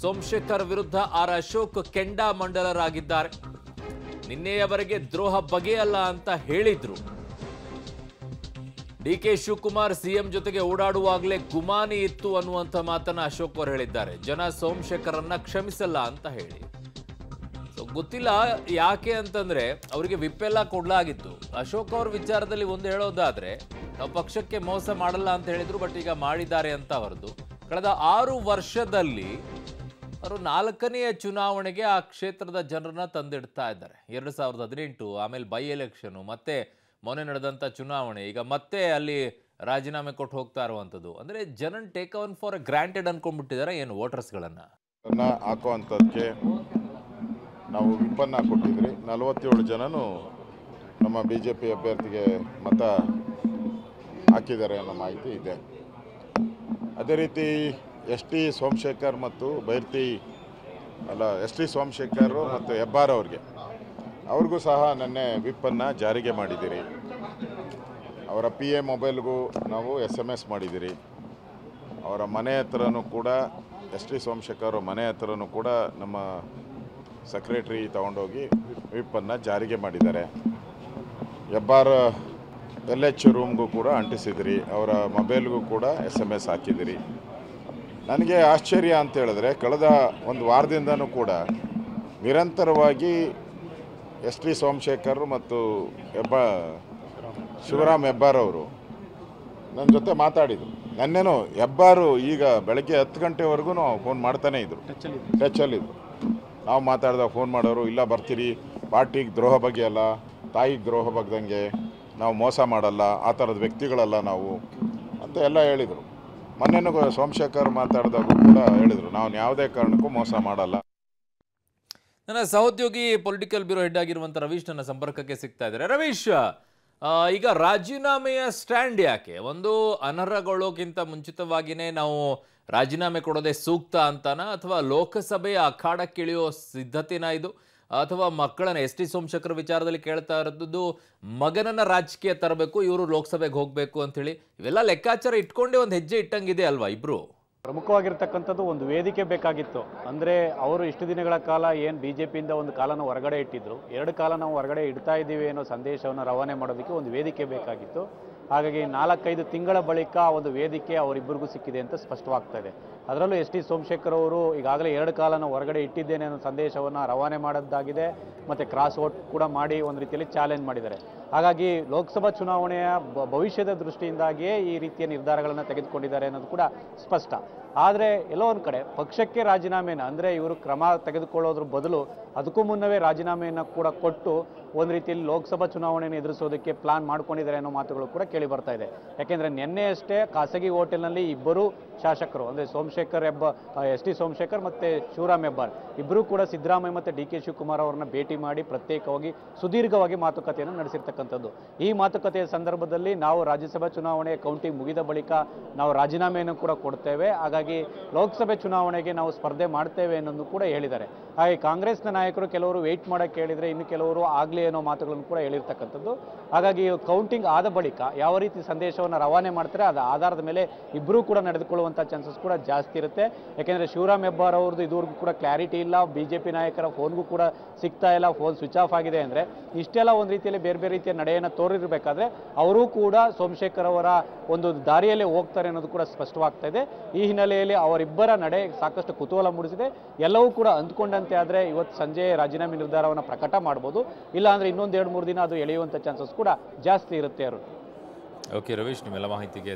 ಸೋಮಶೇಖರ್ ವಿರುದ್ಧ ಆರ್ ಅಶೋಕ್ ಕೆಂಡಾಮಂಡಲರಾಗಿದ್ದಾರೆ ನಿನ್ನೆಯವರೆಗೆ ದ್ರೋಹ ಬಗೆಯಲ್ಲ ಅಂತ ಹೇಳಿದ್ರು. ಡಿ ಕೆ ಶಿವಕುಮಾರ್ ಸಿಎಂ ಜೊತೆಗೆ ಓಡಾಡುವಾಗಲೇ ಗುಮಾನಿ ಇತ್ತು ಅನ್ನುವಂಥ ಮಾತನ್ನ ಅಶೋಕ್ ಅವರು ಹೇಳಿದ್ದಾರೆ. ಜನ ಸೋಮಶೇಖರನ್ನ ಕ್ಷಮಿಸಲ್ಲ ಅಂತ ಹೇಳಿ. ಗೊತ್ತಿಲ್ಲ ಯಾಕೆ ಅಂತಂದ್ರೆ ಅವರಿಗೆ ವಿಪ್ಪೆಲ್ಲ ಕೊಡ್ಲಾಗಿತ್ತು. ಅಶೋಕ್ ಅವ್ರ ವಿಚಾರದಲ್ಲಿ ಒಂದು ಹೇಳೋದಾದ್ರೆ, ನಾವು ಪಕ್ಷಕ್ಕೆ ಮೋಸ ಮಾಡಲ್ಲ ಅಂತ ಹೇಳಿದ್ರು, ಬಟ್ ಈಗ ಮಾಡಿದ್ದಾರೆ ಅಂತ ಅವರದು ಕಳೆದ ಆರು ವರ್ಷದಲ್ಲಿ ಅವರು ನಾಲ್ಕನೆಯ ಚುನಾವಣೆಗೆ ಆ ಕ್ಷೇತ್ರದ ಜನರನ್ನ ತಂದಿಡ್ತಾ ಇದ್ದಾರೆ. ಎರಡು ಸಾವಿರದ ಹದಿನೆಂಟು ಆಮೇಲೆ ಬೈ ಎಲೆಕ್ಷನು ಮತ್ತೆ ಮೊನ್ನೆ ನಡೆದಂಥ ಚುನಾವಣೆ, ಈಗ ಮತ್ತೆ ಅಲ್ಲಿ ರಾಜೀನಾಮೆ ಕೊಟ್ಟು ಹೋಗ್ತಾ ಇರುವಂಥದ್ದು ಅಂದರೆ ಜನನ್ ಟೇಕ್ ಅವನ್ ಫಾರ್ ಗ್ರಾಂಟೆಡ್ ಅನ್ಕೊಂಡ್ಬಿಟ್ಟಿದ್ದಾರೆ ಏನು ವೋಟರ್ಸ್ಗಳನ್ನು? ಹಾಕುವಂಥದ್ದಕ್ಕೆ ನಾವು ವಿಪನ್ನ ಕೊಟ್ಟಿದ್ರಿ. ನಲವತ್ತೇಳು ಜನನು ನಮ್ಮ ಬಿ ಜೆ ಪಿ ಅಭ್ಯರ್ಥಿಗೆ ಮತ ಹಾಕಿದ್ದಾರೆ ಅನ್ನೋ ಮಾಹಿತಿ ಇದೆ. ಅದೇ ರೀತಿ ಎಸ್ ಟಿ ಸೋಮಶೇಖರ್ ಮತ್ತು ಬೈರ್ತಿ, ಅಲ್ಲ, ಎಸ್ ಟಿ ಸೋಮಶೇಖರ್ ಮತ್ತು ಹೆಬ್ಬಾರ್ ಅವ್ರಿಗೆ. ಅವ್ರಿಗೂ ಸಹ ನೆನ್ನೆ ವಿಪ್ಪನ್ನು ಜಾರಿಗೆ ಮಾಡಿದ್ದೀರಿ. ಅವರ ಪಿ ಎ ಮೊಬೈಲ್ಗೂ ನಾವು ಎಸ್ ಎಂ ಎಸ್ ಮಾಡಿದ್ದೀರಿ. ಅವರ ಮನೆ ಹತ್ರನೂ ಕೂಡ, ಎಸ್ ಟಿ ಸೋಮಶೇಖರ್ ಮನೆ ಹತ್ರನೂ ಕೂಡ ನಮ್ಮ ಸೆಕ್ರೆಟ್ರಿ ತಗೊಂಡೋಗಿ ವಿಪ್ಪನ್ನು ಜಾರಿಗೆ ಮಾಡಿದ್ದಾರೆ. ಹೆಬ್ಬಾರ್ ಎಲ್ ಎಚ್ ರೂಮ್ಗೂ ಕೂಡ ಅಂಟಿಸಿದಿರಿ. ಅವರ ಮೊಬೈಲ್ಗೂ ಕೂಡ ಎಸ್ ಎಂ ಎಸ್ ಹಾಕಿದಿರಿ ನನಗೆ ಆಶ್ಚರ್ಯ ಅಂತ ಹೇಳಿದ್ರೆ ಕಳೆದ ಒಂದು ವಾರದಿಂದನೂ ಕೂಡ ನಿರಂತರವಾಗಿ ಎಸ್ ಟಿ ಸೋಮಶೇಖರ್ ಮತ್ತು ಹೆಬ್ಬ ಶಿವರಾಮ್ ಹೆಬ್ಬಾರ್ ಅವರು ನನ್ನ ಜೊತೆ ಮಾತಾಡಿದರು. ನನ್ನೇನು ಹೆಬ್ಬಾರು ಈಗ ಬೆಳಗ್ಗೆ ಹತ್ತು ಗಂಟೆವರೆಗೂ ಫೋನ್ ಮಾಡ್ತಾನೆ ಇದ್ರು. ಟಚಲ್ಲಿದ್ದರು ನಾವು ಮಾತಾಡಿದಾಗ ಫೋನ್ ಮಾಡೋರು ಇಲ್ಲ ಬರ್ತೀರಿ ಪಾರ್ಟಿಗೆ ದ್ರೋಹ ಬಗ್ಗೆ ಅಲ್ಲ ತಾಯಿಗೆ ದ್ರೋಹ ಬಗ್ದಂಗೆ ನಾವು ಮೋಸ ಮಾಡಲ್ಲ ಆ ಥರದ ವ್ಯಕ್ತಿಗಳಲ್ಲ ನಾವು ಅಂತ ಎಲ್ಲ ಹೇಳಿದರು. ಮೊನ್ನೆನೂ ಸೋಮಶೇಖರ್ ಮಾತಾಡಿದಾಗ ಕೂಡ ಹೇಳಿದರು ನಾವು ಯಾವುದೇ ಕಾರಣಕ್ಕೂ ಮೋಸ ಮಾಡಲ್ಲ. ನನ್ನ ಸಹೋದ್ಯೋಗಿ ಪೊಲಿಟಿಕಲ್ ಬ್ಯೂರೋ ಹೆಡ್ ಆಗಿರುವಂಥ ರವೀಶ್ ನನ್ನ ಸಂಪರ್ಕಕ್ಕೆ ಸಿಗ್ತಾ ಇದ್ದಾರೆ. ರವೀಶ್ ಈಗ ರಾಜೀನಾಮೆಯ ಸ್ಟ್ಯಾಂಡ್ ಯಾಕೆ? ಒಂದು ಅನರ್ಹಗೊಳ್ಳೋಕ್ಕಿಂತ ಮುಂಚಿತವಾಗಿಯೇ ನಾವು ರಾಜೀನಾಮೆ ಕೊಡೋದೇ ಸೂಕ್ತ ಅಂತಾನ ಅಥವಾ ಲೋಕಸಭೆಯ ಅಖಾಡಕ್ಕಿಳಿಯೋ ಸಿದ್ಧತೆನ ಇದು? ಅಥವಾ ಮಕ್ಕಳನ್ನ ಎಸ್ ಟಿ ಸೋಮಶೇಖರ್ ವಿಚಾರದಲ್ಲಿ ಕೇಳ್ತಾ ಇರೋದು ಮಗನನ್ನ ರಾಜಕೀಯ ತರಬೇಕು, ಇವರು ಲೋಕಸಭೆಗೆ ಹೋಗಬೇಕು ಅಂತೇಳಿ ಇವೆಲ್ಲ ಲೆಕ್ಕಾಚಾರ ಇಟ್ಕೊಂಡೇ ಒಂದು ಹೆಜ್ಜೆ ಇಟ್ಟಂಗಿದೆ ಅಲ್ವಾ ಇಬ್ರು? ಪ್ರಮುಖವಾಗಿರ್ತಕ್ಕಂಥದ್ದು ಒಂದು ವೇದಿಕೆ ಬೇಕಾಗಿತ್ತು. ಅಂದರೆ ಅವರು ಇಷ್ಟು ದಿನಗಳ ಕಾಲ ಏನು ಬಿ ಜೆ ಪಿಯಿಂದ ಒಂದು ಕಾಲನ ಹೊರಗಡೆ ಇಟ್ಟಿದ್ರು. ಎರಡು ಕಾಲ ನಾವು ಹೊರಗಡೆ ಇಡ್ತಾ ಇದ್ದೀವಿ ಅನ್ನೋ ಸಂದೇಶವನ್ನು ರವಾನೆ ಮಾಡೋದಕ್ಕೆ ಒಂದು ವೇದಿಕೆ ಬೇಕಾಗಿತ್ತು. ಹಾಗಾಗಿ ನಾಲ್ಕೈದು ತಿಂಗಳ ಬಳಿಕ ಒಂದು ವೇದಿಕೆ ಅವರಿಬ್ಬರಿಗೂ ಸಿಕ್ಕಿದೆ ಅಂತ ಸ್ಪಷ್ಟವಾಗ್ತಾ ಇದೆ. ಅದರಲ್ಲೂ ಎಸ್ ಟಿ ಸೋಮಶೇಖರ್ ಅವರು ಈಗಾಗಲೇ ಎರಡು ಕಾಲನ ಹೊರಗಡೆ ಇಟ್ಟಿದ್ದೇನೆ ಅನ್ನೋ ಸಂದೇಶವನ್ನು ರವಾನೆ ಮಾಡೋದಾಗಿದೆ ಮತ್ತು ಕ್ರಾಸ್ ಓಟ್ ಕೂಡ ಮಾಡಿ ಒಂದು ರೀತಿಯಲ್ಲಿ ಚಾಲೆಂಜ್ ಮಾಡಿದ್ದಾರೆ. ಹಾಗಾಗಿ ಲೋಕಸಭಾ ಚುನಾವಣೆಯ ಭವಿಷ್ಯದ ದೃಷ್ಟಿಯಿಂದಾಗಿಯೇ ಈ ರೀತಿಯ ನಿರ್ಧಾರಗಳನ್ನು ತೆಗೆದುಕೊಂಡಿದ್ದಾರೆ ಅನ್ನೋದು ಕೂಡ ಸ್ಪಷ್ಟ. ಆದರೆ ಎಲ್ಲೋ ಒಂದು ಕಡೆ ಪಕ್ಷಕ್ಕೆ ರಾಜೀನಾಮೆಯನ್ನು, ಅಂದರೆ ಇವರು ಕ್ರಮ ತೆಗೆದುಕೊಳ್ಳೋದ್ರ ಬದಲು ಅದಕ್ಕೂ ಮುನ್ನವೇ ರಾಜೀನಾಮೆಯನ್ನು ಕೂಡ ಕೊಟ್ಟು ಒಂದು ರೀತಿಯಲ್ಲಿ ಲೋಕಸಭಾ ಚುನಾವಣೆಯನ್ನು ಎದುರಿಸೋದಕ್ಕೆ ಪ್ಲಾನ್ ಮಾಡ್ಕೊಂಡಿದ್ದಾರೆ ಅನ್ನೋ ಮಾತುಗಳು ಕೂಡ ಕೇಳಿ ಬರ್ತಾ ಇದೆ. ಯಾಕೆಂದರೆ ನಿನ್ನೆಯಷ್ಟೇ ಖಾಸಗಿ ಹೋಟೆಲ್ನಲ್ಲಿ ಇಬ್ಬರು ಶಾಸಕರು, ಅಂದರೆ ಸೋಮಶೇಖರ್ ಎಬ್ಬ ಎಸ್ ಟಿ ಸೋಮಶೇಖರ್ ಮತ್ತು ಶಿವರಾಮ್ ಹೆಬ್ಬಾರ್ ಇಬ್ಬರು ಕೂಡ ಸಿದ್ದರಾಮಯ್ಯ ಮತ್ತು ಡಿ ಕೆ ಶಿವಕುಮಾರ್ ಅವರನ್ನ ಭೇಟಿ ಮಾಡಿ ಪ್ರತ್ಯೇಕವಾಗಿ ಸುದೀರ್ಘವಾಗಿ ಮಾತುಕತೆಯನ್ನು ನಡೆಸಿರ್ತಕ್ಕಂಥದ್ದು. ಈ ಮಾತುಕತೆಯ ಸಂದರ್ಭದಲ್ಲಿ ನಾವು ರಾಜ್ಯಸಭಾ ಚುನಾವಣೆ ಕೌಂಟಿಂಗ್ ಮುಗಿದ ಬಳಿಕ ನಾವು ರಾಜೀನಾಮೆಯನ್ನು ಕೂಡ ಕೊಡ್ತೇವೆ. ಹಾಗಾಗಿ ಲೋಕಸಭೆ ಚುನಾವಣೆಗೆ ನಾವು ಸ್ಪರ್ಧೆ ಮಾಡ್ತೇವೆ ಅನ್ನೋದು ಕೂಡ ಹೇಳಿದ್ದಾರೆ. ಹಾಗೆ ಕಾಂಗ್ರೆಸ್ನ ನಾಯಕರು ಕೆಲವರು ವೆಯ್ಟ್ ಮಾಡೋಕ್ಕೆ ಹೇಳಿದರೆ ಇನ್ನು ಕೆಲವರು ಆಗಲಿ ಅನ್ನೋ ಮಾತುಗಳನ್ನು ಕೂಡ ಹೇಳಿರ್ತಕ್ಕಂಥದ್ದು. ಹಾಗಾಗಿ ಕೌಂಟಿಂಗ್ ಆದ ಬಳಿಕ ಯಾವ ರೀತಿ ಸಂದೇಶವನ್ನು ರವಾನೆ ಮಾಡ್ತಾರೆ, ಅದು ಆಧಾರದ ಮೇಲೆ ಇಬ್ಬರೂ ಕೂಡ ನಡೆದುಕೊಳ್ಳುವಂಥ ಚಾನ್ಸಸ್ ಕೂಡ ಜಾಸ್ತಿ ಇರುತ್ತೆ. ಯಾಕೆಂದರೆ ಶಿವರಾಮ್ ಹೆಬ್ಬಾರ್ ಅವ್ರದ್ದು ಇದುವರೆಗೂ ಕೂಡ ಕ್ಲಾರಿಟಿ ಇಲ್ಲ ಬಿ ಜೆ ಪಿ ನಾಯಕರ ಫೋನ್ಗೂ ಕೂಡ ಸಿಗ್ತಾ ಇಲ್ಲ ಫೋನ್ ಸ್ವಿಚ್ ಆಫ್ ಆಗಿದೆ ಅಂದರೆ ಇಷ್ಟೆಲ್ಲ ಒಂದು ರೀತಿಯಲ್ಲಿ ಬೇರೆ ಬೇರೆ ರೀತಿಯ ನಡೆಯನ್ನು ತೋರಿರಬೇಕಾದ್ರೆ ಅವರೂ ಕೂಡ ಸೋಮಶೇಖರ್ ಅವರ ಒಂದು ದಾರಿಯಲ್ಲೇ ಹೋಗ್ತಾರೆ ಅನ್ನೋದು ಕೂಡ ಸ್ಪಷ್ಟವಾಗ್ತಾ ಇದೆ. ಈ ಹಿನ್ನೆಲೆಯಲ್ಲಿ ಅವರಿಬ್ಬರ ನಡೆ ಸಾಕಷ್ಟು ಕುತೂಹಲ ಮೂಡಿಸಿದೆ. ಎಲ್ಲವೂ ಕೂಡ ಅಂದ್ಕೊಂಡಂತೆ ಆದರೆ ಇವತ್ತು ಸಂಜೆ ರಾಜೀನಾಮೆ ನಿರ್ಧಾರವನ್ನು ಪ್ರಕಟ ಮಾಡ್ಬೋದು. ಇಲ್ಲ ಅಂದರೆ ಇನ್ನೊಂದು ಎರಡು ಮೂರು ದಿನ ಅದು ಎಳೆಯುವಂಥ ಚಾನ್ಸಸ್ ಕೂಡ ಜಾಸ್ತಿ ಇರುತ್ತೆ ಅವರು ಓಕೆ ರವೀಶ್ ನಿಮ್ಮೆಲ್ಲ ಮಾಹಿತಿಗೆ